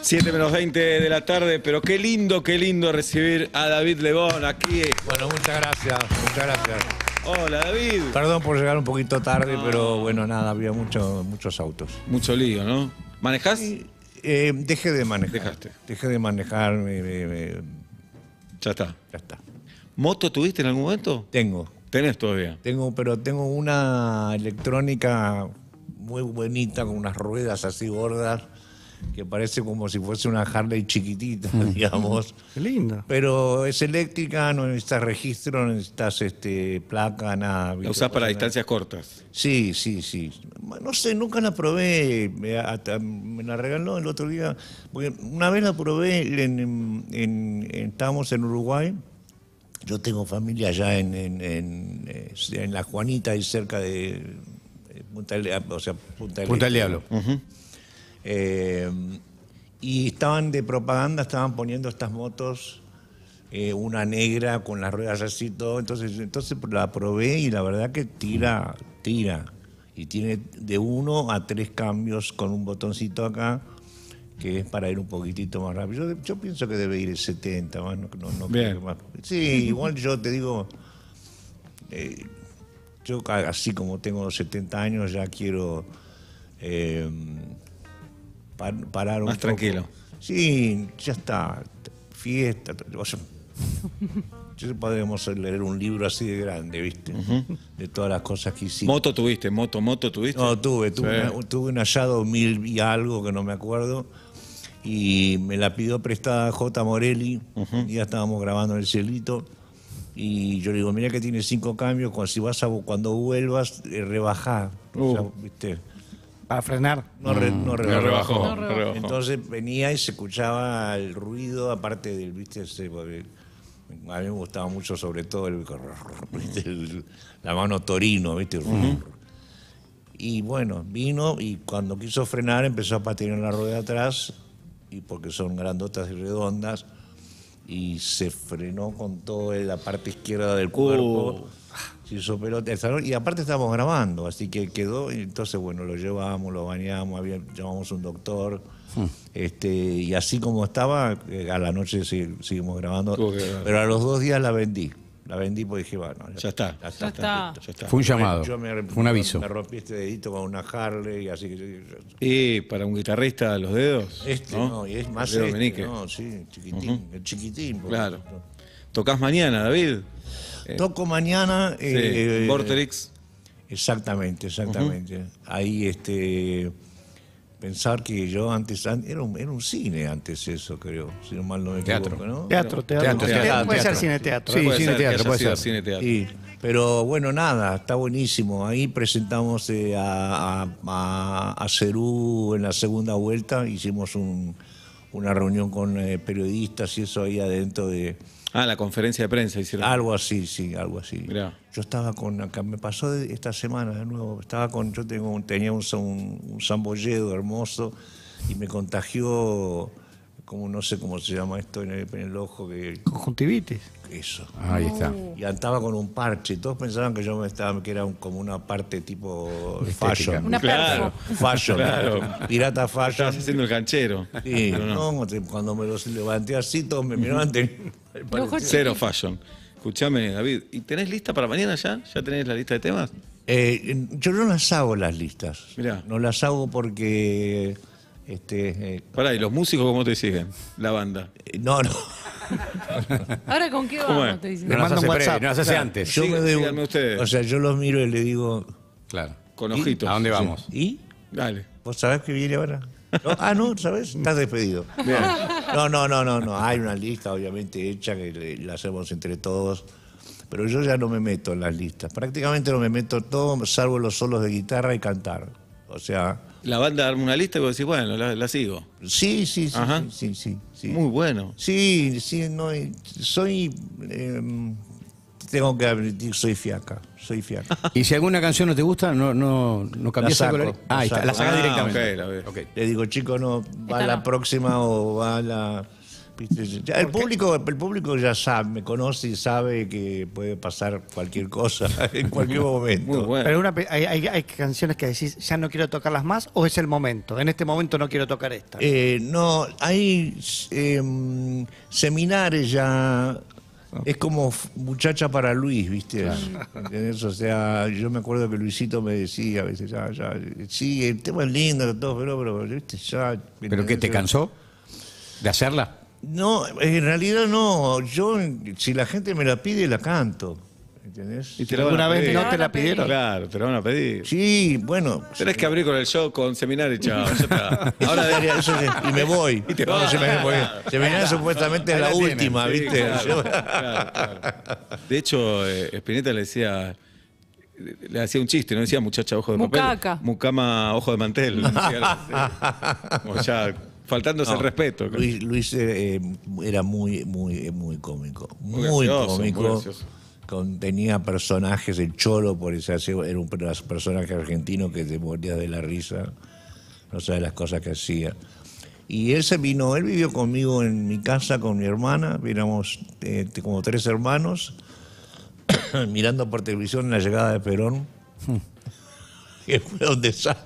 7 menos 20 de la tarde, pero qué lindo, qué lindo recibir a David Lebón aquí. Bueno, muchas gracias, muchas gracias. Hola David. Perdón por llegar un poquito tarde, pero bueno, nada, había mucho- muchos autos. Mucho lío, ¿no? ¿Manejás? Eh, dejé de manejar. Dejaste. Dejé de manejar, me- me- me- Ya está. ya está. ¿Moto tuviste en algún momento? Tengo, Tenés todavía. tengo, pero tengo una electrónica muy bonita con unas ruedas así gordas que parece como si fuese una Harley chiquitita, digamos. Qué lindo. Pero es eléctrica, no necesitas registro, no necesitas este, placa, nada. La usás para distancias cortas. Sí, sí, sí. No sé, nunca la probé. Me, hasta me la regaló el otro día. porque una vez la probé, en, en- en- estábamos en Uruguay. Yo tengo familia allá en, en, en, eh, en La Juanita, ahí cerca de eh, Punta del Diablo. O sea, Punta del, Punta del Este. Diablo. Eh, y estaban de propaganda, estaban poniendo estas motos, eh, una negra con las ruedas así y todo. Entonces, entonces la probé y la verdad que tira, tira. Y tiene de uno a tres cambios con un botoncito acá que es para ir un poquitito más rápido. Yo, yo pienso que debe ir el 70, más, no, no- no creo que más. Sí, igual yo te digo, eh, yo así como tengo 70 años ya quiero eh, pa- parar un Más poco. tranquilo. Sí, ya está. Fiesta. o sea, yo podríamos leer un libro así de grande, ¿viste? De todas las cosas que hicimos. ¿Moto tuviste? ¿Moto, moto tuviste? No, tuve, tuve, Sí. una- tuve un hallado mil y algo que no me acuerdo. Y me la pidió prestada J. Morelli. Día estábamos grabando en el cielito. Y yo le digo, mira que tiene cinco cambios, cuando, si vas a, cuando vuelvas, eh, rebajá. O sea, ¿viste? Para frenar. No, re- no No rebajó. rebajó, no rebajó. Entonces venía y se escuchaba el ruido, aparte del, viste, ese, porque a mí me gustaba mucho sobre todo el, la mano torino, viste. Y bueno, vino y cuando quiso frenar empezó a patinar la rueda atrás, y porque son grandotas y redondas, y se frenó con toda la parte izquierda del cuerpo. Se hizo pelota. el salón, Y aparte estábamos grabando, así que quedó. Y entonces, bueno, lo llevamos, lo bañamos, había, llamamos a un doctor. este, y así como estaba, eh, a la noche seguimos grabando. Pero a los dos días la vendí. La vendí porque dije, bueno, Ya está. Ya Ya está. Ya está. Fue un llamado, yo me- fue un aviso. Me rompí este dedito con una Harley, así que. Y para un guitarrista, los dedos. Este, ¿no? no, y es más este, no, sí, chiquitín, el chiquitín. Claro. ¿Tocás mañana, David? Toco mañana. Sí. eh, Vorterix. Exactamente, exactamente. Ahí este pensar que yo antes an- era un, era un cine antes eso creo, si no mal no me Teatro. equivoco, ¿no? Teatro, teatro. Teatro, Puede teatro, ser cine teatro. Sí, Puede cine teatro, puede ser. cine teatro. Sí, pero bueno, nada, está buenísimo. Ahí presentamos eh, a, a, a- a Cerú en la segunda vuelta, hicimos un- una reunión con eh, periodistas y eso ahí adentro de, Ah, la conferencia de prensa hicieron. Algo así, sí, algo así. Mirá. Yo estaba con, acá me pasó esta semana de nuevo, estaba con, yo tengo, tenía un, un, un sambolledo hermoso y me contagió, como no sé cómo se llama esto en el, en el ojo, que Conjuntivitis. eso. Ahí está. Y andaba con un parche, todos pensaban que yo me estaba, que era un- como una parte tipo Estética. fashion. Una Claro. Fashion, Claro. pirata fashion. Estabas haciendo el canchero. Sí, Pero no. no, te- cuando me los levanté así, todos me miraban. ten- Cero fashion. Escuchame, David. ¿Y tenés lista para mañana ya? ¿Ya tenés la lista de temas? Eh, yo no las hago las listas. Mirá. No las hago porque. Este, eh, Pará, ¿y los músicos cómo te siguen? La banda. eh, no, no. Ahora con qué ¿Cómo vamos, es? te dicen. No mando hace un pre- WhatsApp. no las hace antes. Yo Sí, me debo- díganme ustedes. O sea, yo los miro y le digo. Claro. Con ojitos. ¿A dónde vamos? ¿Y? Dale. ¿Vos sabés que viene ahora? No, ah, no, ¿sabes? Estás despedido. No, no, no, no, no. Hay una lista, obviamente, hecha que le- la hacemos entre todos. Pero yo ya no me meto en las listas. Prácticamente no me meto todo, salvo los solos de guitarra y cantar. O sea, La banda arma una lista y vos decís, bueno, la, la sigo. sí, sí, sí, Ajá. sí, sí, sí, sí. Muy bueno. Sí, sí, no, eh, soy, eh, tengo que admitir, soy fiaca, soy fiaca. Y si alguna canción no te gusta, no, no, no cambias La saco, Ah, ahí está, la sacas Ah, directamente. ok, la veo. Ok. Le digo, chico, no, va Esta la próxima o va la... el, público, el público ya sabe, me conoce y sabe que puede pasar cualquier cosa en cualquier momento. Muy bueno. Pero una hay, hay- hay canciones que decís, ya no quiero tocarlas más, o es el momento. En este momento no quiero tocar esta. Eh, no, hay eh, seminares ya. Es como muchacha para Luis, ¿viste? ¿Entendés? O sea, yo me acuerdo que Luisito me decía a veces, ya, ya, sí, el tema es lindo, todo, pero, pero, ¿viste? Ya. ¿Pero qué, te cansó de hacerla? No, en realidad no. Yo, si la gente me la pide, la canto. ¿Entendés? Y te la van ¿Alguna a vez pedir. no te la pidieron? Claro, te la van a pedir. Sí, bueno. Tenés que abrir con el show, con seminario chao. Ya está. Ahora daría eso sí, y me voy. Y te No, vas. se me, porque seminario supuestamente es la tienen, última, Sí, ¿viste? claro, claro, claro. De hecho, eh, Spinetta le decía, le hacía un chiste, no decía muchacha ojo de Mucaca. papel. Mucama ojo de mantel. decía, sí. Como ya faltándose el No, respeto. Luis, Luis, eh, eh, era muy, muy, muy cómico. Muy Muy, gracioso, cómico. muy gracioso. Con- tenía personajes, el Cholo, por eso era un per- personaje argentino que te morías de la risa. No sabes las cosas que hacía. Y él se vino, él vivió conmigo en mi casa con mi hermana, éramos eh, como tres hermanos, mirando por televisión la llegada de Perón. que fue donde sa-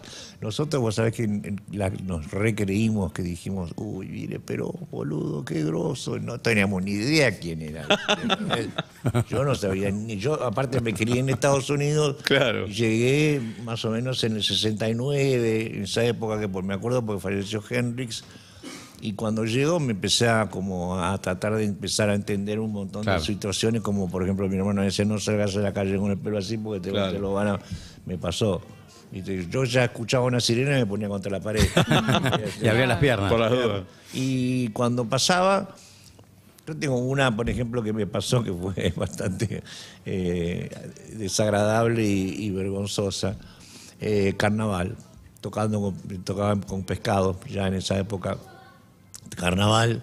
nosotros, vos sabés que la- nos recreímos, que dijimos, uy, mire, pero boludo, qué grosso. No teníamos ni idea quién era. Yo no sabía, ni yo, aparte me crié en Estados Unidos. Claro. Llegué más o menos en el 69, en esa época que por, me acuerdo porque falleció Hendrix. Y cuando llegó me empecé a, como a tratar de empezar a entender un montón Claro. de situaciones, como por ejemplo mi hermano decía, no salgas a la calle con el pelo así porque te, Claro. te lo van a... Me pasó. Viste, Yo ya escuchaba una sirena y me ponía contra la pared. Y abría las piernas. Por las dudas. Y cuando pasaba, yo tengo una, por ejemplo, que me pasó que fue bastante eh, desagradable y, y vergonzosa. Eh, carnaval, tocando con, tocaba con pescado, ya en esa época. Carnaval.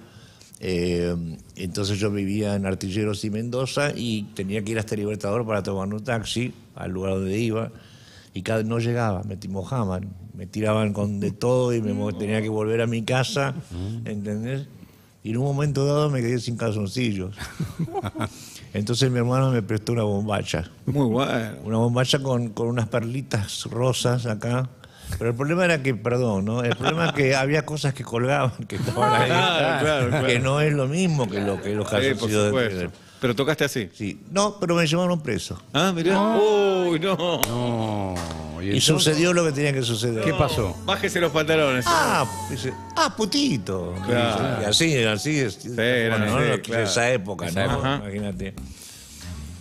eh, entonces yo vivía en Artilleros y Mendoza y tenía que ir hasta Libertador para tomar un taxi al lugar donde iba y cada, no llegaba, me mojaban, me tiraban con de todo y me mo- tenía que volver a mi casa, ¿entendés? Y en un momento dado me quedé sin calzoncillos. Entonces mi hermano me prestó una bombacha, Muy bueno. una bombacha con, con unas perlitas rosas acá. Pero el problema era que, perdón, ¿no? El problema es que había cosas que colgaban, que estaban ahí, Claro, claro, claro. que no es lo mismo que lo que los Sí, calzoncillos de- supuesto. Pero tocaste así. Sí. No, pero me llevaron preso. Ah, mirá. Uy, no. No. ¿Y entonces? sucedió lo que tenía que suceder. ¿Qué pasó? Bájese los pantalones. Ah, dice, ah, putito. Claro. Y así, así es. era bueno, así, ¿no? Claro. Esa época, Esa ¿no? época. Imagínate.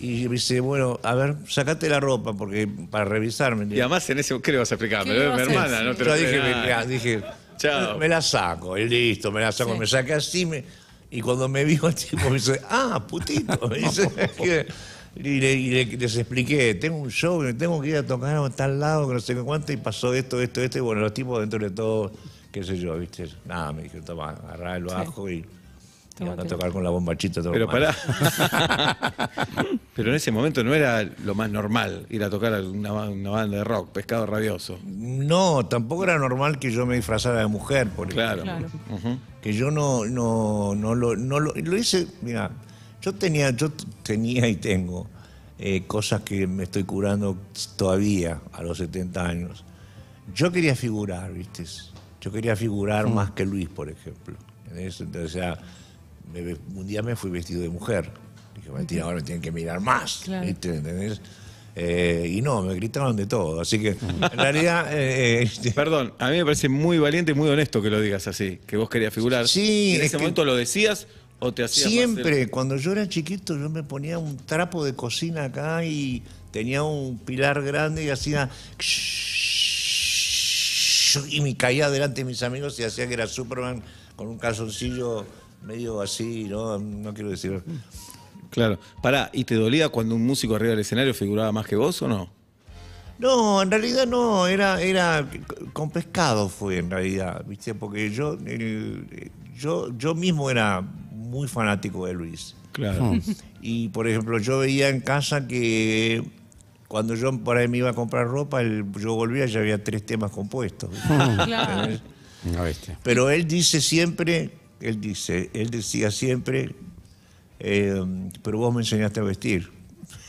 Y me dice, bueno, a ver, sacate la ropa porque para revisarme. Y además en ese, ¿qué le vas a explicar? ¿Qué Me mi hermana, no te Yo lo dije, creo. mira, dije, Chao. me la saco, y listo, me la saco, me saqué así, me- y cuando me vio el tipo me dice, ah, putito, me dice, que- y, le- y le- les expliqué, tengo un show, me tengo que ir a tocar a tal lado, que no sé qué cuánto, y pasó esto, esto, esto, y bueno, los tipos dentro de todo, qué sé yo, viste, nada, me dije, toma, agarrá el bajo y, y anda a tocar con la bombachita todo Pero mal. pará. Pero en ese momento no era lo más normal ir a tocar a una, una banda de rock, Pescado Rabioso. No, tampoco era normal que yo me disfrazara de mujer, por Claro. Claro. que yo no, no, no, lo, no lo, lo hice, mira, yo tenía, yo tenía y tengo eh, cosas que me estoy curando todavía a los 70 años. Yo quería figurar, ¿viste? Yo quería figurar más que Luis, por ejemplo. ¿entendés? Entonces, o sea, me un día me fui vestido de mujer. Dije, mentira, ahora me tienen que mirar más, Claro. ¿viste? ¿Entendés? Eh, y no, me gritaban de todo. Así que, en realidad, eh, este, Perdón, a mí me parece muy valiente y muy honesto que lo digas así, que vos querías figurar. Sí, ¿Y ¿En es ese que- momento lo decías o te hacías Siempre, el- cuando yo era chiquito, yo me ponía un trapo de cocina acá y tenía un pilar grande y hacía. Y me caía delante de mis amigos y hacía que era Superman con un calzoncillo medio así, ¿no? No quiero decir. Claro. Pará, ¿y te dolía cuando un músico arriba del escenario figuraba más que vos o no? No, en realidad no, era, era con pescado fue en realidad, ¿viste? Porque yo, yo, yo mismo era muy fanático de Luis. Claro. Y por ejemplo, yo veía en casa que cuando yo por ahí me iba a comprar ropa, el- yo volvía y ya había tres temas compuestos. Claro. bestia. Pero él dice siempre él dice, él decía siempre, eh, pero vos me enseñaste a vestir.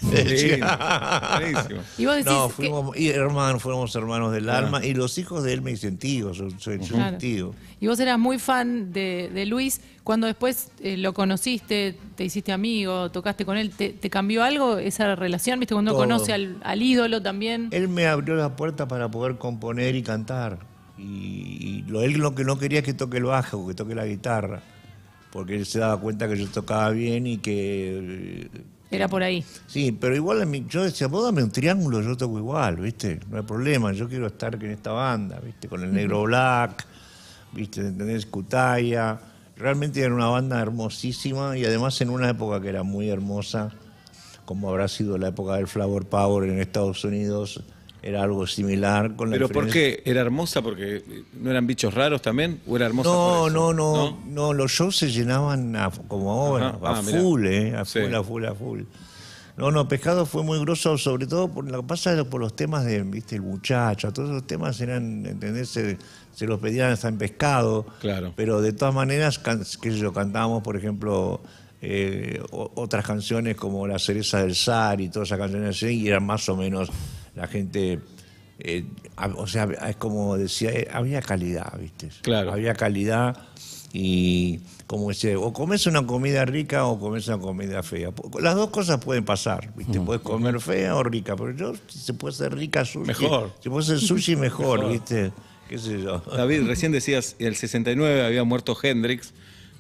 Lindo, buenísimo. Y vos decís No, que- fuimos, y hermanos, fuimos hermanos del alma y los hijos de él me dicen tío, soy, soy Claro. tío. Y vos eras muy fan de, de Luis. Cuando después eh, lo conociste, te hiciste amigo, tocaste con él, ¿te, te cambió algo esa relación? ¿Viste? Cuando uno Todo. conoce al, al ídolo también. Él me abrió la puerta para poder componer y cantar. Y, y lo, él lo que no quería es que toque el bajo, que toque la guitarra. Porque él se daba cuenta que yo tocaba bien y que... eh, Era por ahí. Sí, pero igual yo decía, vos dame un triángulo, yo toco igual, ¿viste? No hay problema, yo quiero estar en esta banda, ¿viste? Con el negro black, ¿viste? ¿Entendés? Cutaya. Realmente era una banda hermosísima y además en una época que era muy hermosa, como habrá sido la época del Flower Power en Estados Unidos, era algo similar. Con la ¿Pero por qué? ¿Era hermosa porque no eran bichos raros también? ¿O era hermosa No, por eso? no, no, no, los shows se llenaban a- como ahora, Ajá. a Ah, mirá. full, ¿eh? A Sí. full, a full, a full. No, no, Pescado fue muy grosso, sobre todo por lo que pasa es por los temas de, viste, el muchacho, todos esos temas eran, ¿entendés? Se, se los pedían hasta en Pescado. Claro. Pero de todas maneras, can- qué sé yo, cantábamos, por ejemplo, eh, otras canciones como La cereza del zar y todas esas canciones así, y eran más o menos la gente... eh, o sea, es como decía, eh, había calidad, ¿viste? Claro. Había calidad y, como decía, o comes una comida rica o comes una comida fea. Las dos cosas pueden pasar, ¿viste? Puedes comer fea o rica, pero yo, si se puede hacer rica sushi. Mejor. Si puede ser sushi, mejor, Mejor. ¿viste? ¿Qué sé yo? David, recién decías, en el 69 había muerto Hendrix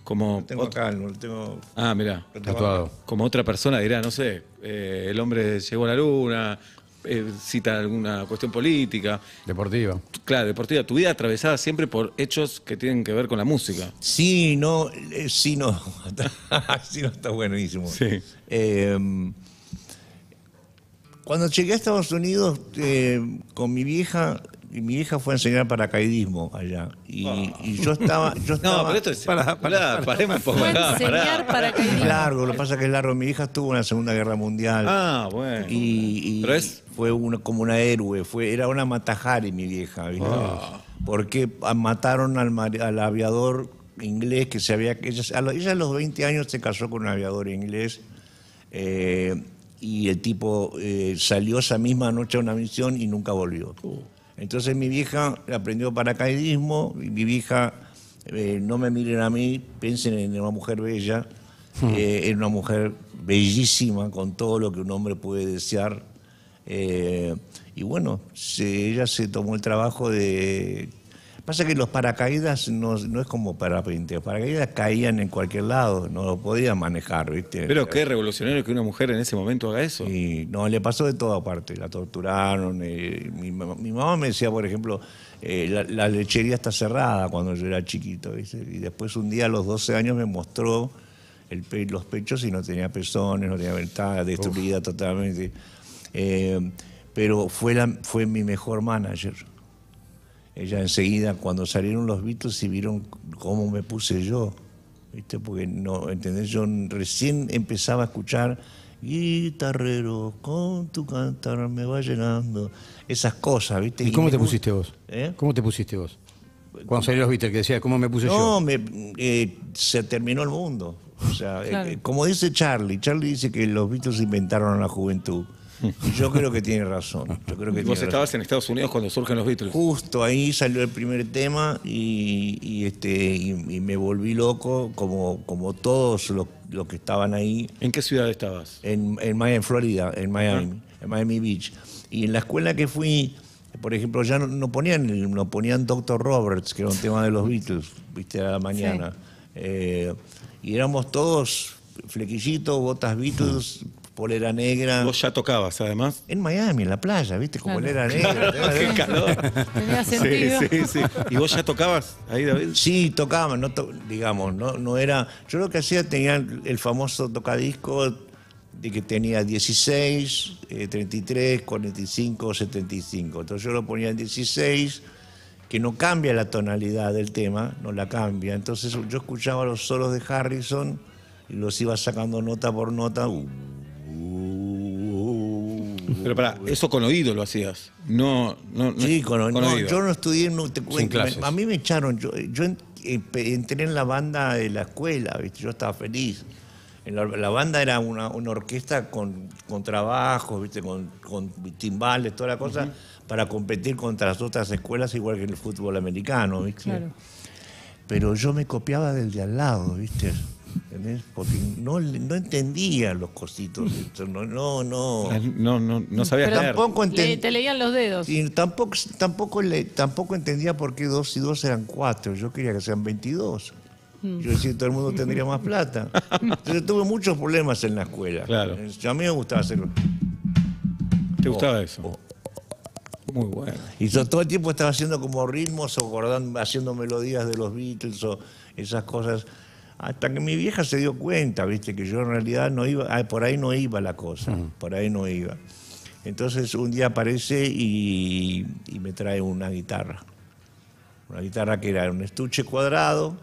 como... Tengo ot- acá, no lo tengo. Ah, mira. Tatuado. Como otra persona dirá, no sé, eh, el hombre llegó a la luna, eh, cita alguna cuestión política. Deportiva. Claro, deportiva. Tu vida atravesada siempre por hechos que tienen que ver con la música. Sí, no, eh, sí, no. sí, no, está buenísimo. Sí. Eh, cuando llegué a Estados Unidos eh, con mi vieja, y mi vieja fue a enseñar paracaidismo allá. Y, y yo estaba. Yo estaba No, pero esto es... Pará, Pará, paremos un poco. Fue acá, enseñar paracaidismo. Largo, lo que pasa es que es largo. Mi hija estuvo en la Segunda Guerra Mundial. Ah, bueno. Y, y Pero es... fue una, como una héroe, fue, era una matajari mi vieja. Ah. Porque a- mataron al, al aviador inglés que se había... Ella, a lo- ella a los 20 años se casó con un aviador inglés eh, y el tipo eh, salió esa misma noche a una misión y nunca volvió. Entonces mi vieja aprendió paracaidismo y mi vieja, eh, no me miren a mí, piensen en una mujer bella, eh, en una mujer bellísima con todo lo que un hombre puede desear. Eh, y bueno, se- ella se tomó el trabajo de... Pasa que los paracaídas no, no es como parapente, los paracaídas caían en cualquier lado, no lo podían manejar, ¿viste? Pero qué revolucionario que una mujer en ese momento haga eso. Y no, le pasó de toda parte, la torturaron. eh, mi, mamá, mi mamá me decía, por ejemplo, eh, la, la lechería está cerrada cuando yo era chiquito. ¿viste? Y después un día a los 12 años me mostró el pe- los pechos y no tenía pezones, no tenía estaba destruida totalmente. Eh, pero fue, la, fue mi mejor manager. Ella enseguida, cuando salieron los Beatles y vieron cómo me puse yo, ¿viste? Porque no, ¿entendés? Yo recién empezaba a escuchar guitarrero, con tu cantar me va llenando. Esas cosas, ¿viste? ¿Y cómo te pusiste vos? ¿Eh? ¿Cómo te pusiste vos? Cuando salieron los Beatles, que decía, ¿cómo me puse No, yo? me, eh, se terminó el mundo. O sea, Claro. eh, como dice Charlie, Charlie dice que los Beatles inventaron a la juventud. Yo creo que tiene razón. Yo creo que Vos tiene estabas en Estados Unidos cuando surgen los Beatles. Justo ahí salió el primer tema y, y, este, y, y me volví loco, como, como todos los, los que estaban ahí ¿En qué ciudad estabas? en, en Miami, en Florida, en Miami, en Miami Beach. Y en la escuela que fui, por ejemplo, ya no, no ponían, el- no ponían Dr. Roberts, que era un tema de los Beatles, viste, a la mañana. Eh, y éramos todos flequillitos, botas Beatles, polera negra. Vos ya tocabas, además. En Miami, en la playa, viste, con Claro. polera negra. Qué calor. Tenía Sí, sentido. sí, sí. ¿Y vos ya tocabas ahí, David? Sí, tocaba, no to- digamos, no, no era. Yo lo que hacía tenía el famoso tocadisco de que tenía 16, eh, 33, 45, 75. Entonces yo lo ponía en 16, que no cambia la tonalidad del tema, no la cambia. Entonces yo escuchaba los solos de Harrison y los iba sacando nota por nota. Uh, Pero para, eso con oído lo hacías. No, no, no- Sí, con, no, oído. yo no estudié, no te cuento. clases. me- a mí me echaron, yo, yo eh, entré en la banda de la escuela, ¿viste? yo estaba feliz. En la, la banda era una, una orquesta con, con trabajos, ¿viste? Con, con timbales, toda la cosa, para competir contra las otras escuelas, igual que en el fútbol americano. ¿viste? Claro. Pero yo me copiaba del de al lado, ¿viste? ¿Entendés? Porque no, no entendía los cositos. No, no, no. No, no, no sabías Pero leer. Tampoco Le- entendía. te leían los dedos. Y tampoco, tampoco, le, tampoco entendía por qué dos y dos eran cuatro. Yo quería que sean 22. Yo decía que todo el mundo tendría más plata. Entonces tuve muchos problemas en la escuela. Claro. A mí me gustaba hacerlo. ¿Te gustaba Oh, eso? oh. Muy bueno. Y yo todo el tiempo estaba haciendo como ritmos o acordando- haciendo melodías de los Beatles o esas cosas. Hasta que mi vieja se dio cuenta, viste, que yo en realidad no iba, ah, por ahí no iba la cosa, por ahí no iba. Entonces un día aparece y, y me trae una guitarra. Una guitarra que era un estuche cuadrado,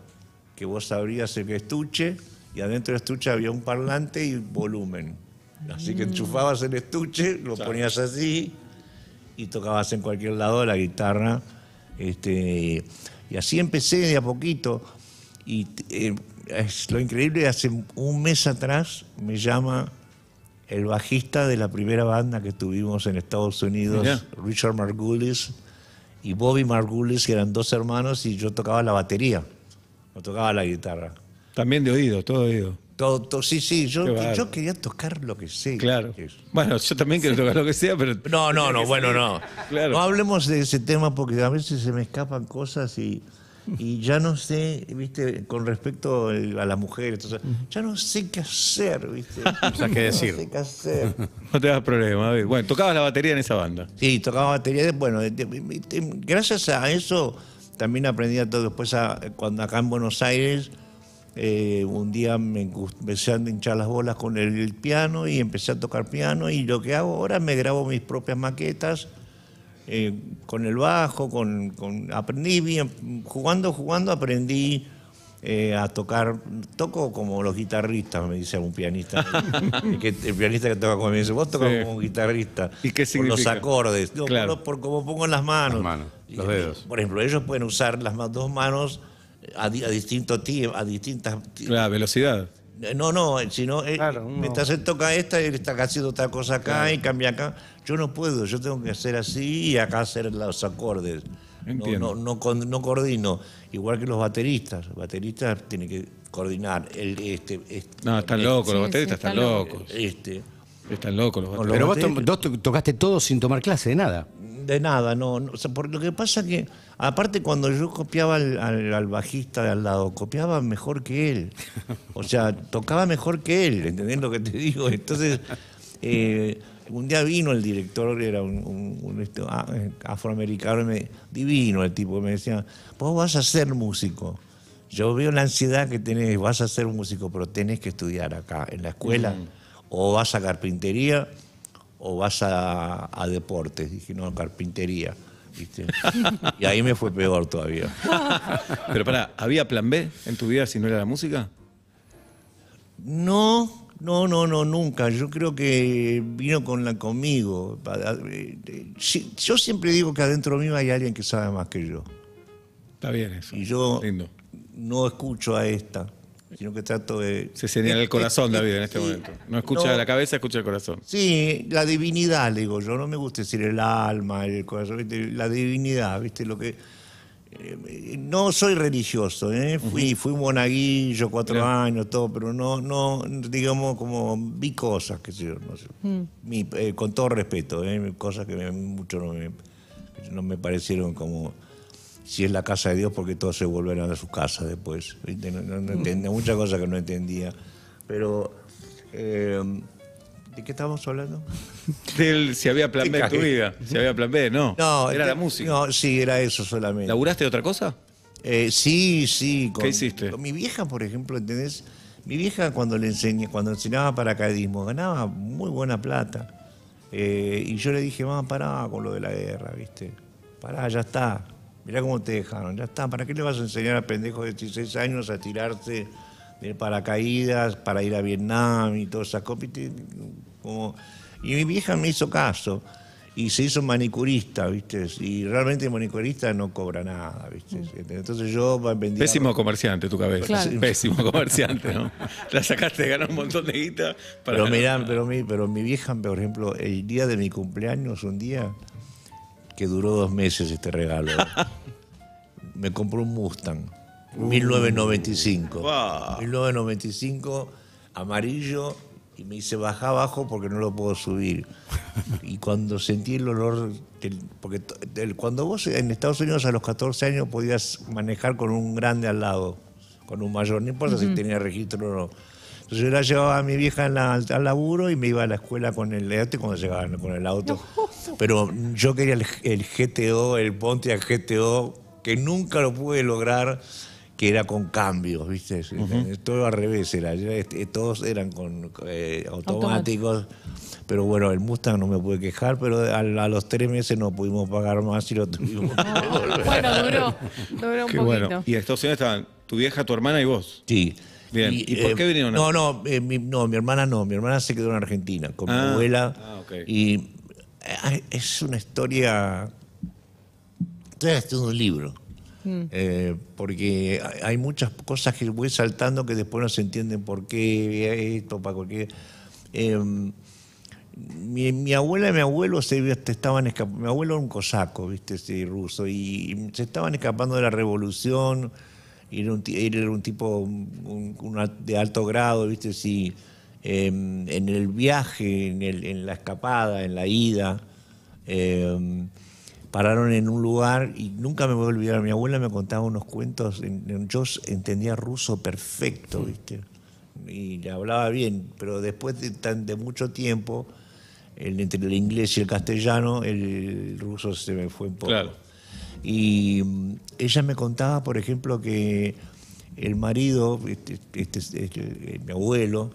que vos sabrías el estuche, y adentro del estuche había un parlante y volumen. Así que enchufabas el estuche, lo ponías así y tocabas en cualquier lado la guitarra. Este, y así empecé de a poquito. Y eh, es lo increíble, hace un mes atrás me llama el bajista de la primera banda que tuvimos en Estados Unidos, Mirá. Richard Margulis, y Bobby Margulis, que eran dos hermanos, y yo tocaba la batería, no tocaba la guitarra. También de oído, todo oído. Todo, todo- sí, sí, yo, quería tocar lo que sé. Claro. Bueno, yo también quiero tocar lo que sea, pero. No, no, no, bueno, no. Claro. No hablemos de ese tema porque a veces se me escapan cosas y, y ya no sé, viste, con respecto a las mujeres, entonces, ya no sé qué hacer, viste. sabes qué decir. No sé qué hacer. No te das problema. a ver. Bueno, tocabas la batería en esa banda. Sí, tocaba batería. Bueno, gracias a eso también aprendí a todo. Después, a- cuando acá en Buenos Aires, eh, un día me empecé a hinchar las bolas con el, el piano y empecé a tocar piano. Y lo que hago ahora me grabo mis propias maquetas eh, con el bajo, con, con- aprendí bien, jugando, jugando aprendí eh, a tocar, toco como los guitarristas, me dice un pianista. el, que- el pianista que toca conmigo me dice, vos tocas Sí. como un guitarrista. ¿Y qué Por los significa? acordes, no, Claro. por, por cómo pongo las manos. Las manos, los Y- dedos. Por ejemplo, ellos pueden usar las dos manos a, a distintos tie- a distintas La velocidad. No, no, sino eh, Claro, uno- mientras él toca esta, él está haciendo otra cosa acá y cambia acá. Yo no puedo, yo tengo que hacer así y acá hacer los acordes. No, Entiendo. no, no, no coordino. Igual que los bateristas. Los bateristas tienen que coordinar. El, este, este, No, están el- locos, los bateristas sí, están están locos. Este. Están locos los No, bateristas. Pero vos, batería. to- vos to- tocaste todo sin tomar clase de nada. De nada, no. no, o sea, porque lo que pasa que, aparte cuando yo copiaba al, al- al bajista de al lado, copiaba mejor que él. O sea, tocaba mejor que él, ¿entendés lo que te digo? Entonces, eh, un día vino el director, era un, un- un este, afroamericano, me- divino el tipo, me decía, vos vas a ser músico. Yo veo la ansiedad que tenés, vas a ser músico, pero tenés que estudiar acá, en la escuela, o vas a carpintería, o vas a, a deportes. Dije, no, carpintería. ¿viste? y ahí me fue peor todavía. Pero pará, ¿había plan B en tu vida si no era la música? No, no, no, no, nunca. Yo creo que vino con la, conmigo. Eh, Yo siempre digo que adentro mío hay alguien que sabe más que yo. Está bien eso. Y yo Lindo. no escucho a esta, sino que trato de... Se señala el corazón, David, en este sí. momento. No escucha No. la cabeza, escucha el corazón. Sí, la divinidad, le digo yo. No me gusta decir el alma, el corazón, ¿viste? la divinidad, ¿viste? Lo que. eh, no soy religioso, ¿eh? fui, fui monaguillo cuatro Claro. años, todo, pero no, no, digamos, como vi cosas, que sé yo, no sé. Mi- eh, con todo respeto, ¿eh? cosas que me- mucho no me, no me parecieron como si es la casa de Dios, porque todos se volverán a su casa después. No, no- no entendía, muchas cosas que no entendía. Pero, eh, ¿de qué estábamos hablando? Del, si había plan B en tu vida. Si había plan B, no. No, Era te- la música. No, sí, era eso solamente. ¿Laburaste otra cosa? Eh, sí, sí. con- ¿Qué hiciste? con mi vieja, por ejemplo, ¿entendés? Mi vieja cuando le enseñé, cuando enseñaba paracaidismo, ganaba muy buena plata. Eh, y yo le dije, mamá, pará con lo de la guerra, ¿viste? Pará, ya está. Mirá cómo te dejaron, ya está. ¿Para qué le vas a enseñar a pendejos de 16 años a tirarse de paracaídas para ir a Vietnam y todas esas cosas? Y mi vieja me hizo caso y se hizo manicurista, ¿viste? Y realmente el manicurista no cobra nada, ¿viste? Entonces yo vendía... Pésimo comerciante tu cabeza. Claro. Pésimo comerciante, ¿no? La sacaste de ganar un montón de guita para. Pero mirá, pero mi, pero mi vieja, por ejemplo, el día de mi cumpleaños, un día que duró dos meses este regalo, me compró un Mustang, 1995. Wow. 1995, amarillo, y me dice, baja abajo porque no lo puedo subir. Y cuando sentí el olor, del- porque del- cuando vos en Estados Unidos a los 14 años podías manejar con un grande al lado, con un mayor, no importa si tenía registro o no. Entonces yo la llevaba a mi vieja la- al laburo y me iba a la escuela con el este cuando llegaba con el auto. Pero yo quería el, el GTO, el Pontiac GTO, que nunca lo pude lograr, que era con cambios, ¿viste? Todo al revés era. este, todos eran con eh, automáticos. Pero bueno, el Mustang no me pude quejar, pero a, a los tres meses no pudimos pagar más y lo tuvimos. que devolver. Bueno, duró, duró un Qué poquito. bueno. Y en Estados Unidos estaban tu vieja, tu hermana y vos. Sí. Bien. ¿Y por qué vinieron a- No, no, eh, mi, no, mi hermana no. Mi hermana se quedó en Argentina con Ah, mi abuela. ah, ok. Y eh, es una historia. Estoy haciendo un libro. Eh, porque hay- muchas cosas que voy saltando que después no se entienden por qué esto, para qué. Eh, mi, mi abuela y mi abuelo se estaban escapando. Mi abuelo era un cosaco, ¿viste? Ese ruso. Y se estaban escapando de la revolución. Y era un, ti- él era un tipo un- un- de alto grado, ¿viste? Sí, eh, en el viaje, en, el- en la escapada, en la ida. eh, pararon en un lugar y nunca me voy a olvidar. Mi abuela me contaba unos cuentos. en- en- yo entendía ruso perfecto, ¿viste? Y le hablaba bien, pero después de, tan, de mucho tiempo, el- entre el inglés y el castellano, el, ruso se me fue un poco. Claro. Y mm, ella me contaba, por ejemplo, que el marido, este, este- este, eh, mi abuelo,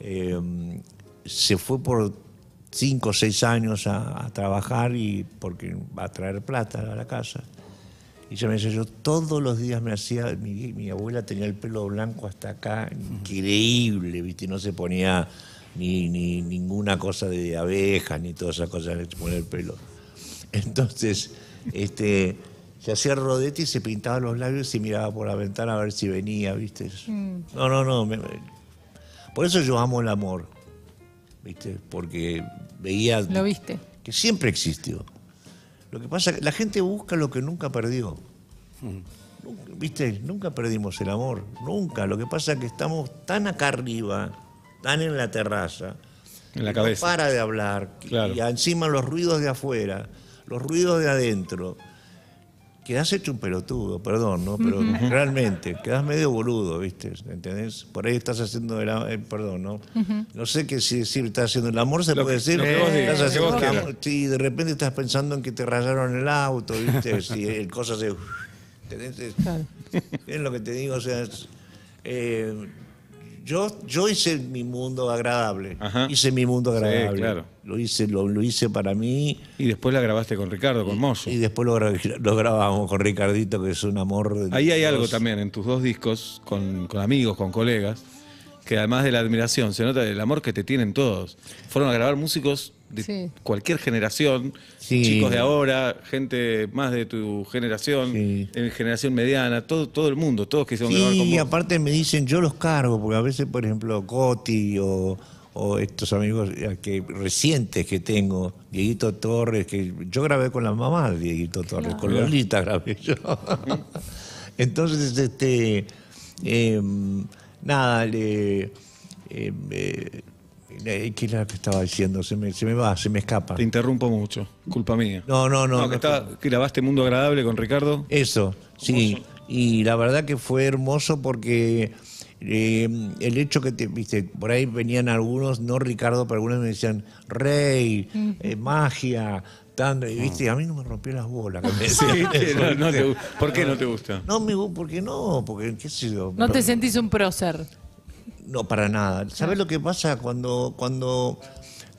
eh, se fue por cinco o seis años a, a trabajar y porque va a traer plata a la casa. Y ella me decía, yo todos los días me hacía, mi, mi abuela tenía el pelo blanco hasta acá, increíble, ¿viste? No se ponía ni, ni ninguna cosa de abejas, ni todas esas cosas, le ponía el pelo. Entonces, este, se hacía rodete y se pintaba los labios y miraba por la ventana a ver si venía, ¿viste? No, no, no. me- por eso yo amo el amor, ¿viste? Porque veía Lo viste. que siempre existió. Lo que pasa es que la gente busca lo que nunca perdió. Nunca- ¿Viste? Nunca perdimos el amor, nunca. Lo que pasa es que estamos tan acá arriba, tan en la terraza, En la que no cabeza. para de hablar. Claro. Y encima los ruidos de afuera, los ruidos de adentro. Quedás hecho un pelotudo, perdón, ¿no? Pero realmente, quedás medio boludo, ¿viste? ¿Entendés? Por ahí estás haciendo el eh, perdón, ¿no? No sé qué si decir, estás haciendo el amor, se Lo puede que- decir. Estás haciendo el amor. Sí, de repente estás pensando en que te rayaron el auto, ¿viste? Si el cosa se. ¿Entendés? Es- Claro. es lo que te digo, o sea, es, eh, yo, yo hice mi mundo agradable. Ajá. Hice mi mundo Sí, agradable. claro. Lo hice, lo, lo hice para mí Y después la grabaste con Ricardo, con Mozo. y después lo, lo grabamos con Ricardito, que es un amor. de Ahí hay algo también en tus dos discos, con, con amigos, con colegas, que además de la admiración, se nota el amor que te tienen todos. Fueron a grabar músicos de Sí. cualquier generación, Sí. chicos de ahora, gente más de tu generación, Sí. en generación mediana, todo, todo el mundo, todos grabar con Sí, y aparte me dicen, yo los cargo, porque a veces, por ejemplo, Coti o, o estos amigos eh, que recientes que tengo, Dieguito Torres, que yo grabé con la mamá de Dieguito Torres, con Lolita grabé yo. Entonces, este, eh, nada, le, eh, eh, eh, ¿qué era lo que estaba diciendo? Se me, se me va, se me escapa. Te interrumpo mucho, culpa mía. No, no, no. que, no. estaba- que grabaste Mundo Agradable con Ricardo. Eso, sí. Y la verdad que fue hermoso porque eh, el hecho que te, viste, por ahí venían algunos, no Ricardo, pero algunos me decían, rey, eh, magia, tanto, y viste, a mí no me rompió las bolas. que me eso, no, no te ¿Por qué no te gusta? No, me gu- ¿por qué no? Porque, qué sé yo. No te sentís un prócer. No, para nada. ¿Sabes lo que pasa cuando, cuando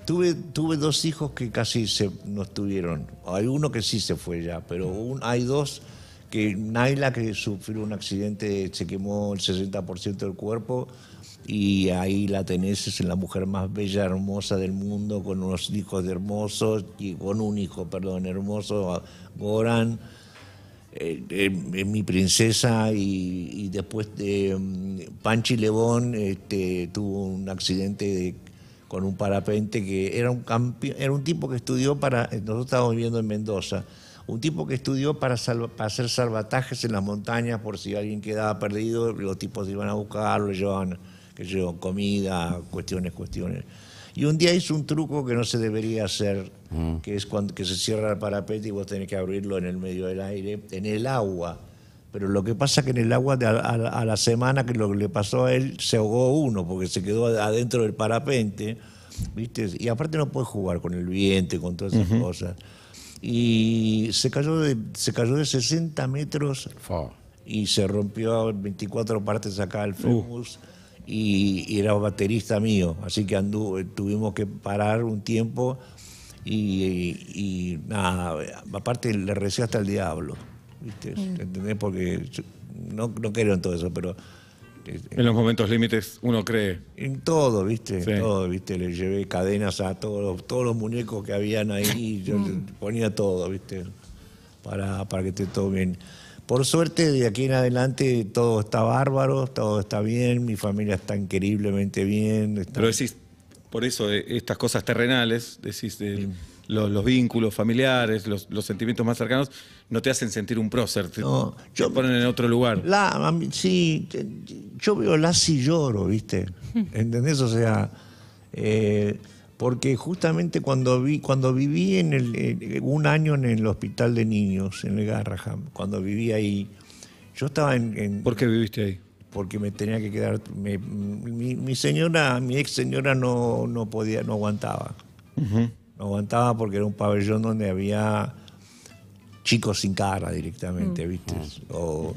tuve, tuve dos hijos que casi se, no estuvieron? Hay uno que sí se fue ya, pero un- hay dos que Naila, que sufrió un accidente, se quemó el 60% del cuerpo y ahí la tenés, es la mujer más bella, hermosa del mundo, con unos hijos hermosos, y con un hijo, perdón, hermoso, Goran. Eh, eh, es mi princesa y, después de mm, Panchi Lebón este, tuvo un accidente de- con un parapente que era un era un tipo que estudió para nosotros estábamos viviendo en Mendoza un tipo que estudió para, salva- para hacer salvatajes en las montañas por si alguien quedaba perdido los tipos iban a buscarlo llevaban que yo comida cuestiones cuestiones y un día hizo un truco que no se debería hacer, que es cuando que se cierra el parapente y vos tenés que abrirlo en el medio del aire, en el agua. Pero lo que pasa que en el agua de a, a- a la semana que lo que le pasó a él se ahogó uno porque se quedó adentro del parapente, ¿viste? Y aparte no puede jugar con el viento con todas esas cosas. Y se cayó de, se cayó de 60 metros y se rompió en 24 partes acá el fémur y, y era baterista mío, así que andu, tuvimos que parar un tiempo y, y nada, aparte le recé hasta el diablo, ¿viste? ¿entendés? Porque yo no, no creo en todo eso, pero eh, En los momentos límites uno cree. en todo, ¿viste? Sí. Todo, ¿viste? Le llevé cadenas a todos los, todos los muñecos que habían ahí, yo le ponía todo, ¿viste? Para, para que esté todo bien. Por suerte, de aquí en adelante todo está bárbaro, todo está bien, mi familia está increíblemente bien. está- Pero decís, por eso eh, estas cosas terrenales, decís, de los, los vínculos familiares, los, los sentimientos más cercanos, no te hacen sentir un prócer, te, No, te yo- ponen en otro lugar. La, mí- sí, yo veo Lassi y lloro, ¿viste? ¿Entendés? O sea, eh, porque justamente cuando vi, cuando viví en el, eh, un año en el hospital de niños, en el Garraham, cuando viví ahí, yo estaba en, en- ¿Por qué viviste ahí? porque me tenía que quedar, me- mi, mi señora, mi ex señora no, no podía, no aguantaba. No aguantaba porque era un pabellón donde había chicos sin cara directamente, ¿viste? O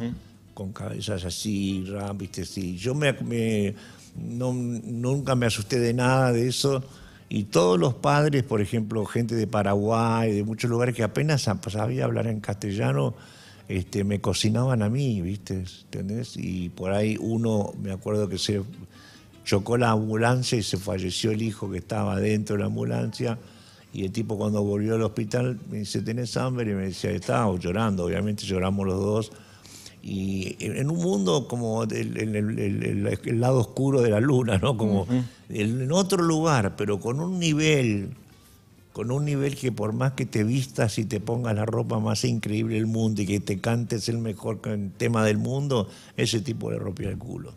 con cabezas así, ram, ¿viste? Sí. Yo me, me- no- nunca me asusté de nada de eso. Y todos los padres, por ejemplo, gente de Paraguay, de muchos lugares que apenas sab- sabía hablar en castellano, este, me cocinaban a mí, ¿viste? ¿Entendés? Y por ahí uno, me acuerdo que se chocó la ambulancia y se falleció el hijo que estaba dentro de la ambulancia. Y el tipo cuando volvió al hospital me dice, ¿tenés hambre? Y me decía, estábamos llorando, obviamente lloramos los dos. Y en un mundo como el, el- el- el- el lado oscuro de la luna, ¿no? Como en otro lugar, pero con un nivel, con un nivel que por más que te vistas y te pongas la ropa más increíble del mundo y que te cantes el mejor tema del mundo, ese tipo le rompía el culo.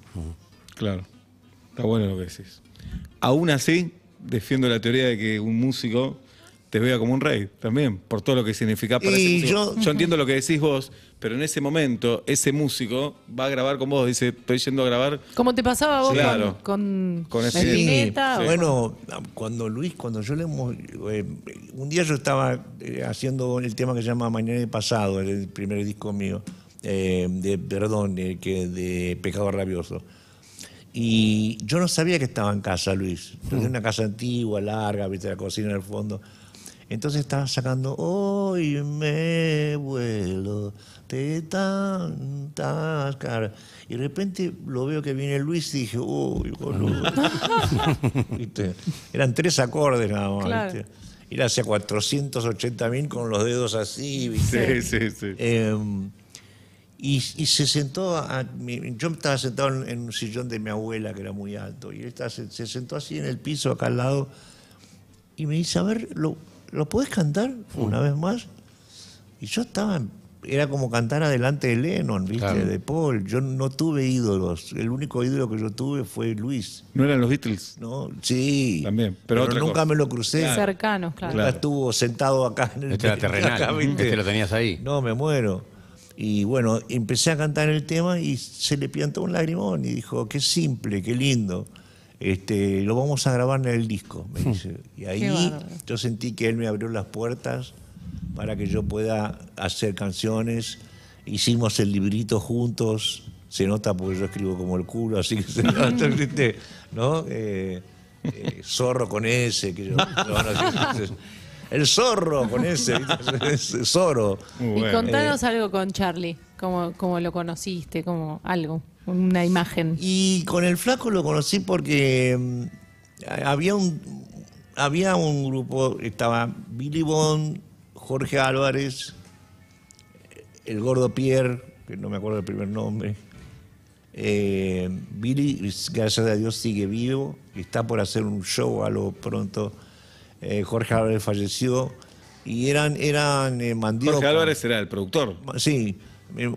Claro. Está bueno lo que decís. Aún así, defiendo la teoría de que un músico te vea como un rey también, por todo lo que significa para Y ese músico. yo- entiendo lo que decís vos, pero en ese momento, ese músico va a grabar con vos, dice, estoy yendo a grabar. Como te pasaba vos con, claro. con, Con Spinetta, Sí. Bueno, cuando Luis, cuando yo le hemos- eh, un día yo estaba eh, haciendo el tema que se llama Mañana y Pasado, el primer disco mío, eh, de perdón, eh, que de Pecado Rabioso. Y yo no sabía que estaba en casa, Luis. Yo tenía una casa antigua, larga, viste la cocina en el fondo. Entonces estaba sacando, hoy me vuelo de tantas caras. Y de repente lo veo que viene Luis y dije, uy, boludo. ¿Viste? Eran tres acordes nada más. Claro. él hacía 480 mil con los dedos así, ¿viste? Sí, sí, sí. Eh, y, y se sentó, a- mi- yo estaba sentado en, en un sillón de mi abuela que era muy alto, y él estaba- se, se sentó así en el piso acá al lado y me dice, a ver, ¿lo, ¿lo podés cantar una vez más? Y yo estaba, era como cantar adelante de Lennon, ¿viste? Claro. De Paul. Yo no tuve ídolos, el único ídolo que yo tuve fue Luis. ¿No eran los Beatles? ¿no? Sí, También, pero otra nunca cosa. me lo crucé. cercanos, claro. Nunca estuvo sentado acá en el Este era terrenal. acá. Este lo tenías ahí. No, me muero. Y bueno, empecé a cantar el tema y se le piantó un lagrimón y dijo, qué simple, qué lindo. Este, lo vamos a grabar en el disco, me dice. Y ahí yo sentí que él me abrió las puertas para que yo pueda hacer canciones. Hicimos el librito juntos. Se nota porque yo escribo como el culo, así que se nota, ¿viste? ¿no? Eh, eh, zorro con ese, que yo, no, no, sí, sí. el zorro, con ese, zorro. Y contanos algo con Charlie, cómo, cómo lo conociste, como algo, una imagen. Y con el flaco lo conocí porque mm, había un había un grupo, estaba Billy Bond, Jorge Álvarez, el gordo Pierre, que no me acuerdo el primer nombre. Eh, Billy, gracias a Dios, sigue vivo, está por hacer un show a lo pronto. Eh, Jorge Álvarez falleció y eran, eran eh, mandioca. Jorge Álvarez era el productor. Sí,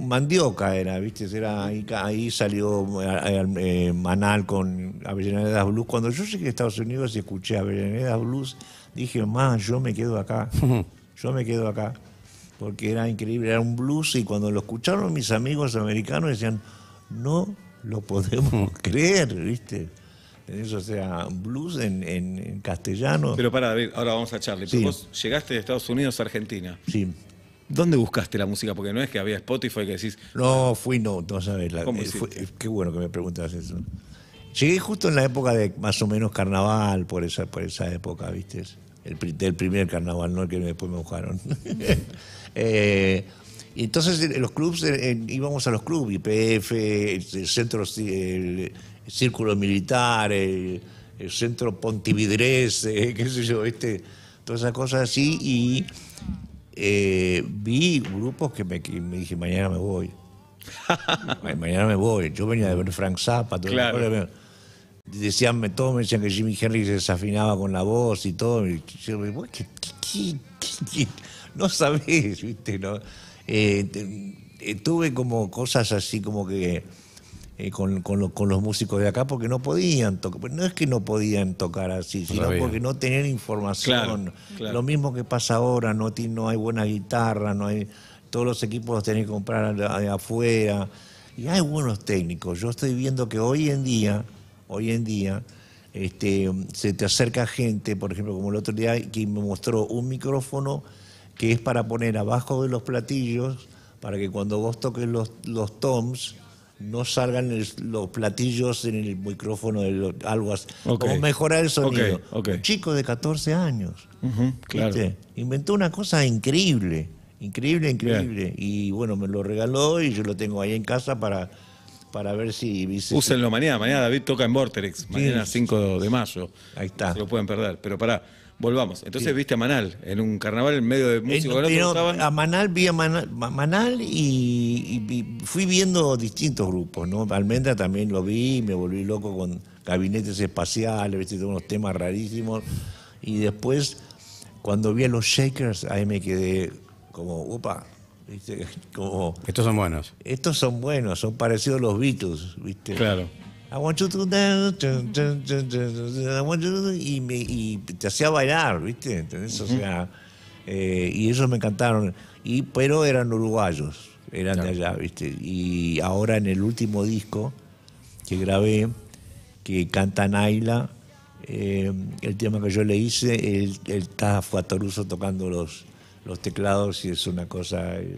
Mandioca era, ¿viste? Era, ahí, salió eh, eh, Manal con Avellaneda Blues. Cuando yo llegué a Estados Unidos y escuché Avellaneda Blues, dije, más, yo me quedo acá. Yo me quedo acá. Porque era increíble, era un blues y cuando lo escucharon mis amigos americanos decían, no lo podemos creer, ¿viste? Eso, o sea, blues en, en- en castellano. Pero para, David, ahora vamos a Charlie. Pero Sí. Vos llegaste de Estados Unidos a Argentina. sí. ¿Dónde buscaste la música? Porque no es que había Spotify que decís, No, fui, no, no sabes. La, ¿Cómo eh, fue- hiciste? qué bueno que me preguntas eso. Llegué justo en la época de más o menos carnaval, por esa, por esa época, ¿viste? El, del primer carnaval, no el que después me buscaron. Eh, y entonces en los clubs, eh, en- íbamos a los clubs, IPF, el, centro, el, el círculo militar, el, el centro pontividrese, qué sé yo, ¿viste? Todas esas cosas así y eh, vi grupos que me, que me dije, mañana me voy. Ma- mañana me voy. Yo venía de ver Frank Zappa, todo Claro. Decían, me- todos me decían que Jimi Hendrix se desafinaba con la voz y todo. Y yo, "¿Vos qué- qué- qué- qué- qué?". No sabés, ¿viste? ¿no? Eh, te- eh, tuve como cosas así como que eh, con, con lo- con los músicos de acá porque no podían tocar. No es que no podían tocar así, sino porque no tenían información. Claro, claro. Lo mismo que pasa ahora, no, no hay buena guitarra, no hay todos los equipos los tenés que comprar de afuera. Y hay buenos técnicos. Yo estoy viendo que hoy en día, hoy en día, este, se te acerca gente, por ejemplo, como el otro día que me mostró un micrófono que es para poner abajo de los platillos, para que cuando vos toques los, los toms, no salgan el- los platillos en el micrófono, de los- algo así. Ok. Como mejorar el sonido. Un chico de 14 años. Ujú, claro. ¿viste? Inventó una cosa increíble, increíble, increíble. Y bueno, me lo regaló y yo lo tengo ahí en casa para, para ver si... úsenlo mañana. Mañana David toca en Vortex, mañana 5 de mayo. Ahí está. Se lo pueden perder. Pero pará, volvamos. Entonces viste a Manal en un carnaval en medio de Eh, músicos no gustaban. a Manal vi a Manal, Ma- Manal y, y- y fui viendo distintos grupos, ¿no? Almendra también lo vi, me volví loco con gabinetes espaciales, ¿viste? Todos unos temas rarísimos. Y después, cuando vi a los Shakers, ahí me quedé como, upa, ¿viste? Como, Estos son buenos. estos son buenos, son parecidos a los Beatles, ¿viste? Claro. I want you to dance, dun, dun, dun, dun, dun, I want you to- y, me, y te hacía bailar, ¿viste? ¿Entendés? O sea, eh, y ellos me encantaron, y, pero eran uruguayos, eran de allá, ¿viste? Y ahora en el último disco que grabé, que canta Naila, eh, el tema que yo le hice, él, él está Fuatoruso tocando los, los teclados y es una cosa, eh,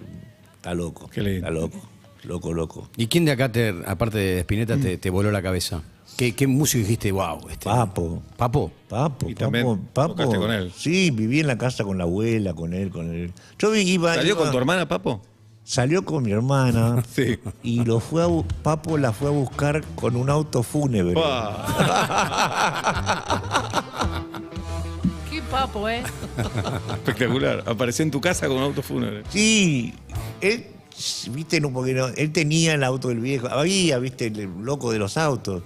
está loco, Qué lindo. está loco, loco, loco. ¿Y quién de acá, te, aparte de Spinetta, te, te voló la cabeza? ¿Qué, qué músico dijiste? Wow. Este, Papo. ¿Papo? Papo, Y Papo, también Papo. con él. Sí, viví en la casa con la abuela, con él, con él. Yo vi- iba, ¿Salió iba- con tu hermana, Papo? Salió con mi hermana. Sí. Y lo fue a Papo la fue a buscar con un auto fúnebre. Qué papo, ¿eh? Espectacular. Apareció en tu casa con un auto fúnebre. Sí, él, viste, no, porque no- él tenía el auto del viejo, había, viste, el loco de los autos,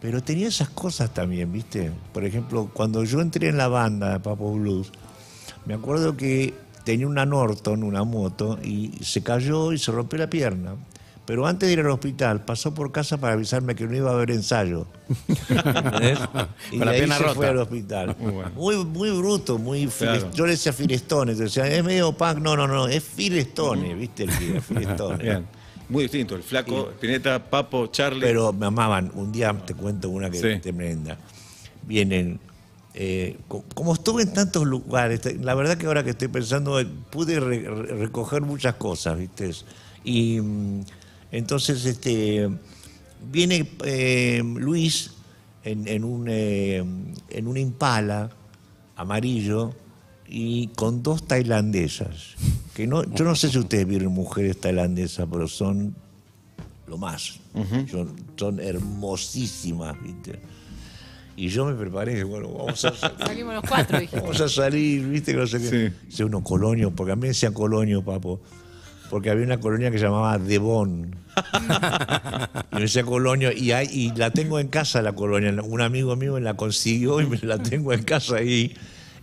pero tenía esas cosas también, viste. Por ejemplo, cuando yo entré en la banda de Papo Blues, me acuerdo que tenía una Norton, una moto, y se cayó y se rompió la pierna. Pero antes de ir al hospital, pasó por casa para avisarme que no iba a haber ensayo. ¿Entendés? Y Con la ahí pierna se rota. fue al hospital. Muy bueno. Muy, muy bruto, muy Claro. Yo le decía Filestones, decía, es medio punk. No, no, no, es Filestones, ¿viste? El que Filestones. Bien. Muy distinto. El flaco, Spinetta, Papo, Charlie. Pero me amaban. Un día te cuento una que Sí. es tremenda. Vienen. eh, co- como estuve en tantos lugares, la verdad que ahora que estoy pensando, pude re- re- recoger muchas cosas, ¿viste? Y mm, entonces, este, viene eh, Luis en, en un, eh, en un impala amarillo y con dos tailandesas. Que no, yo no sé si ustedes vieron mujeres tailandesas, pero son lo más. son, son hermosísimas, ¿viste? Y yo me preparé, bueno, vamos a salir. Salimos los cuatro, dije. Vamos a salir, ¿viste? Que no sé qué. Sí. Dice uno colonio, porque a mí me decían colonio, papo. Porque había una colonia que se llamaba Devon. y me decía colonio, y, hay, y la tengo en casa la colonia. Un amigo mío me la consiguió y me la tengo en casa ahí.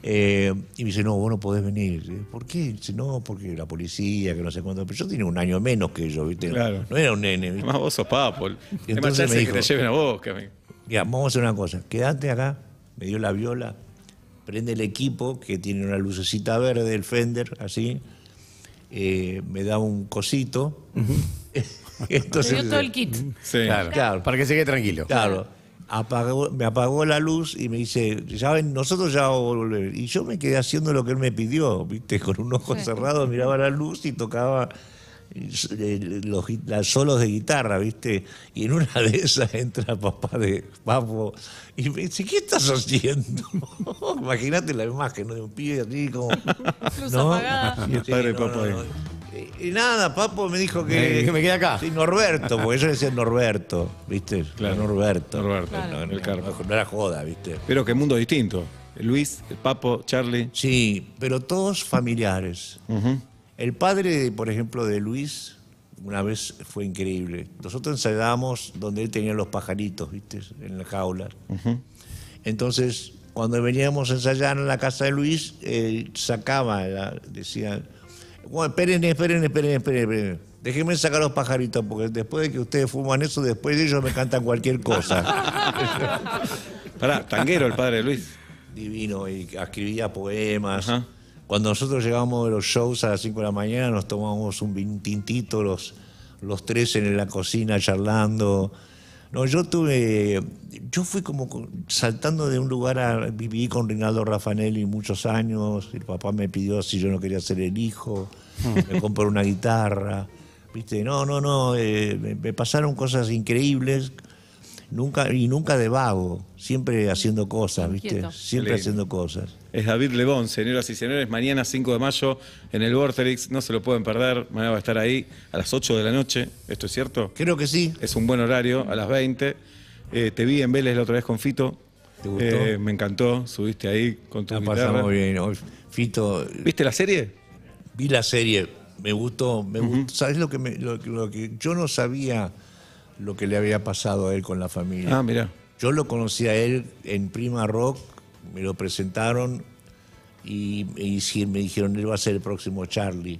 Eh, y me dice, no, vos no podés venir. ¿Por qué? Dice, no, porque la policía, que no sé cuánto. Pero yo tenía un año menos que yo, ¿viste? Claro. No era un nene, ¿viste? Además vos sos papo. Entonces me que te dijo- lleven a vos que a mí. Mira, vamos a hacer una cosa. Quédate acá, me dio la viola, prende el equipo que tiene una lucecita verde, el Fender, así. Eh, me da un cosito. Entonces, dio todo el kit. Sí. Claro, Claro. Para que se quede tranquilo. Claro. Apagó, me apagó la luz y me dice, ya ven, nosotros ya vamos a volver. Y yo me quedé haciendo lo que él me pidió, ¿viste? Con un ojo cerrado miraba la luz y tocaba eh, los, solos de guitarra, ¿viste? Y en una de esas entra papá de Papo y me dice, ¿qué estás haciendo? Imagínate la imagen ¿no? de un pibe así como... Apagada. Y el padre de Papo ahí. Y, y nada, Papo me dijo que... Eh, me quedé acá. Sí, Norberto, porque yo decía Norberto, ¿viste? Claro. Norberto. Norberto, Claro. No, no, el Carpa. no era joda, ¿viste? Pero qué mundo distinto. Luis, el Papo, Charlie. Sí, pero todos familiares. El padre, por ejemplo, de Luis, una vez fue increíble. Nosotros ensayábamos donde él tenía los pajaritos, ¿viste? En la jaula. Entonces, cuando veníamos a ensayar en la casa de Luis, él sacaba, la- decía, bueno, esperen, esperen, esperen, esperen, esperen. Déjenme sacar los pajaritos, porque después de que ustedes fuman eso, después de ellos me cantan cualquier cosa. Pará, tanguero el padre de Luis. divino y escribía poemas. Cuando nosotros llegábamos de los shows a las 5 de la mañana, nos tomábamos un tintito los, los tres en la cocina charlando. No, yo tuve, yo fui como saltando de un lugar a, viví con Rinaldo Raffanelli muchos años, el papá me pidió si yo no quería ser el hijo, me compró una guitarra, viste, no, no, no, eh, me, me pasaron cosas increíbles, nunca, y nunca de vago, siempre haciendo cosas, viste, Quieto. siempre haciendo cosas. Es David Lebón, señoras y señores. Mañana 5 de mayo en el Vorterix. No se lo pueden perder. Mañana va a estar ahí a las 8 de la noche. ¿Esto es cierto? Creo que sí. Es un buen horario, a las 20. Eh, te vi en Vélez la otra vez con Fito. ¿Te gustó? Eh, me encantó. Subiste ahí con tu La guitarra. pasamos bien. Hoy, Fito, ¿Viste la serie? vi la serie, me gustó, me gustó. ¿Sabes lo que, me- lo, lo que yo no sabía lo que le había pasado a él con la familia? Ah, mira. Yo lo conocí a él en Prima Rock, me lo presentaron y, y me dijeron, él va a ser el próximo Charlie.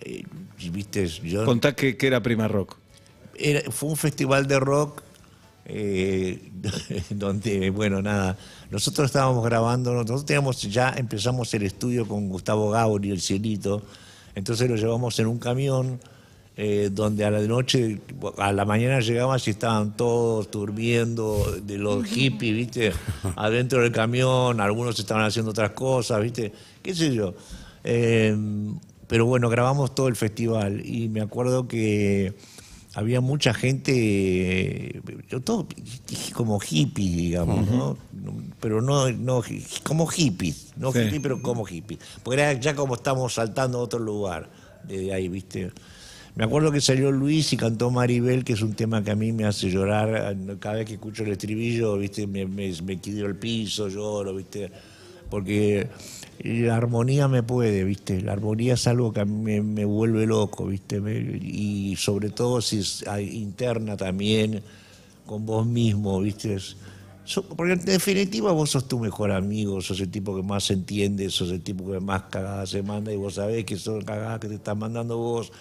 Eh, viste, yo... Contá que, que era Prima Rock. Era- fue un festival de rock eh, donde, bueno, nada, nosotros estábamos grabando, nosotros teníamos, ya empezamos el estudio con Gustavo Gauri, el cielito, entonces lo llevamos en un camión eh, donde a la noche, a la mañana llegamos y estaban todos durmiendo de los hippies, ¿viste? Adentro del camión, algunos estaban haciendo otras cosas, ¿viste? ¿Qué sé yo? Eh, pero bueno, grabamos todo el festival y me acuerdo que había mucha gente, eh, todo como hippie, digamos, ¿no? Pero no, no como hippies, no Sí. hippie, pero como hippie. Porque era ya como estamos saltando a otro lugar, desde ahí, ¿viste? Me acuerdo que salió Luis y cantó Maribel, que es un tema que a mí me hace llorar. Cada vez que escucho el estribillo, ¿viste? Me, me, quedo el piso, lloro, ¿viste? Porque la armonía me puede, ¿viste? La armonía es algo que a mí me, vuelve loco, ¿viste? Y sobre todo si es interna también, con vos mismo, ¿viste? Porque en definitiva vos sos tu mejor amigo, sos el tipo que más entiende, sos el tipo que más cagadas se manda y vos sabés que son cagadas que te están mandando vos.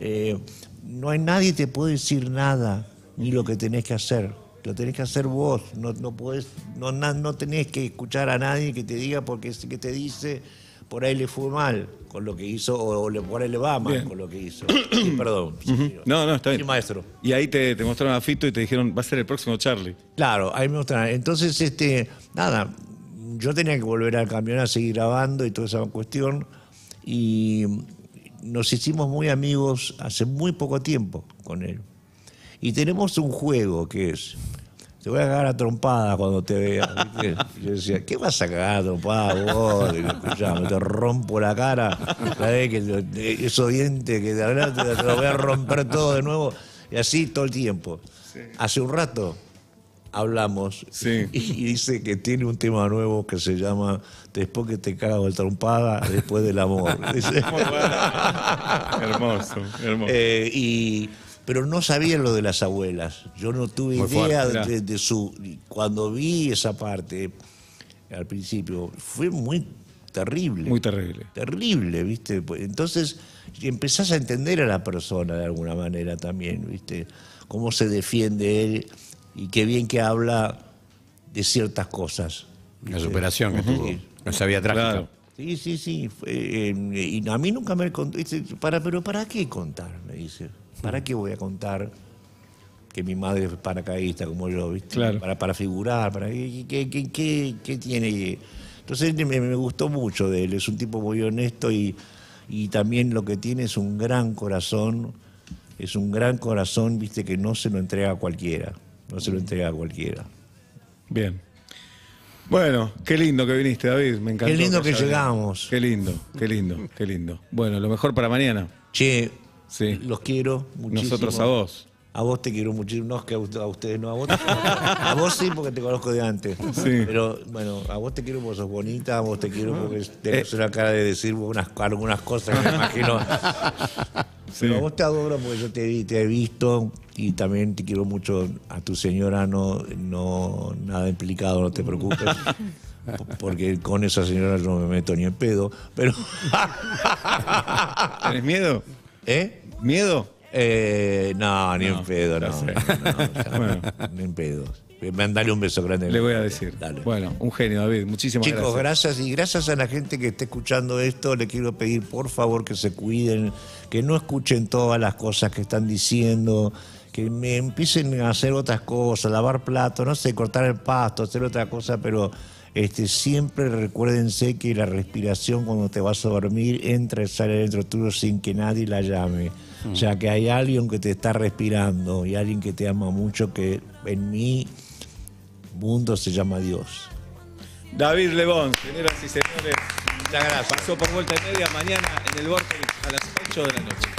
Eh, no hay nadie te puede decir nada, ni lo que tenés que hacer. Lo tenés que hacer vos. No, no, podés, no, no tenés que escuchar a nadie que te diga porque ese que te dice por ahí le fue mal con lo que hizo o, le- por ahí le va mal Bien. con lo que hizo. Sí, perdón. sí, No, no, está bien. Sí, maestro. Y ahí te, te mostraron a Fito y te dijeron, va a ser el próximo Charlie. Claro, ahí me mostraron. Entonces, este, nada, yo tenía que volver al camión a seguir grabando y toda esa cuestión. Y nos hicimos muy amigos hace muy poco tiempo con él. Y tenemos un juego que es, te voy a cagar a trompada cuando te vea. yo decía, ¿qué vas a cagar a trompada vos? Escuchame, te rompo la cara. ¿Sabés? Que esos dientes que te, te los voy a romper todo de nuevo. Y así todo el tiempo. Hace un rato hablamos Sí. y, dice que tiene un tema nuevo que se llama Después que te cago de trompada, después del amor. Hermoso, hermoso. Eh, y, pero no sabía lo de las abuelas. Yo no tuve Muy idea fuerte, de, de su. Cuando vi esa parte al principio, fue muy terrible. Muy terrible. Terrible, ¿viste? Pues, Entonces empezás a entender a la persona de alguna manera también, ¿viste? Cómo se defiende él y qué bien que habla de ciertas cosas. La superación que tuvo. No sabía trágica. Claro. Sí, sí, sí. eh, y a mí nunca me contó. dice, Para, pero ¿para qué contar? Me dice. ¿Para qué voy a contar que mi madre es paracaidista como yo? ¿viste? Claro. Para, para figurar, para ¿qué, qué, qué- qué- qué tiene? Entonces me, me gustó mucho de él. Es un tipo muy honesto y, y también lo que tiene es un gran corazón. Es un gran corazón, viste, que no se lo entrega a cualquiera. No se lo entrega a cualquiera. Bien. Bueno, qué lindo que viniste, David. Me encantó. Qué lindo que venido. llegamos. Qué lindo, qué lindo, qué lindo. Bueno, lo mejor para mañana. Che, Sí. los quiero muchísimo. Nosotros a vos. A vos te quiero muchísimo, no es que a usted- a ustedes no, a vos, te- a vos sí porque te conozco de antes. Sí. Pero bueno, a vos te quiero porque sos bonita, a vos te quiero porque Eh. tenés una cara de decir unas, algunas cosas que me imagino. Pero a vos te adoro porque yo te, te he visto y también te quiero mucho a tu señora, no, no nada implicado, no te preocupes. Porque con esa señora yo no me meto ni en pedo. Pero. ¿Tenés miedo? ¿Eh? ¿Miedo? Eh, no, ni en pedo, no. no, no, Bueno. Ni en pedo. Mandale un beso grande. Le voy a decir. Dale. Bueno, un genio, David. Muchísimas Chicos, gracias. gracias y gracias a la gente que esté escuchando esto, le quiero pedir por favor que se cuiden, que no escuchen todas las cosas que están diciendo, que me empiecen a hacer otras cosas, lavar platos, no sé, cortar el pasto, hacer otra cosa, pero este, siempre recuérdense que la respiración cuando te vas a dormir entra y sale dentro tuyo sin que nadie la llame. O sea, que hay alguien que te está respirando y alguien que te ama mucho, que en mi mundo se llama Dios. David Lebón, señoras y señores. Muchas gracias. Pasó por vuelta y media mañana en el Vortex a las 8 de la noche.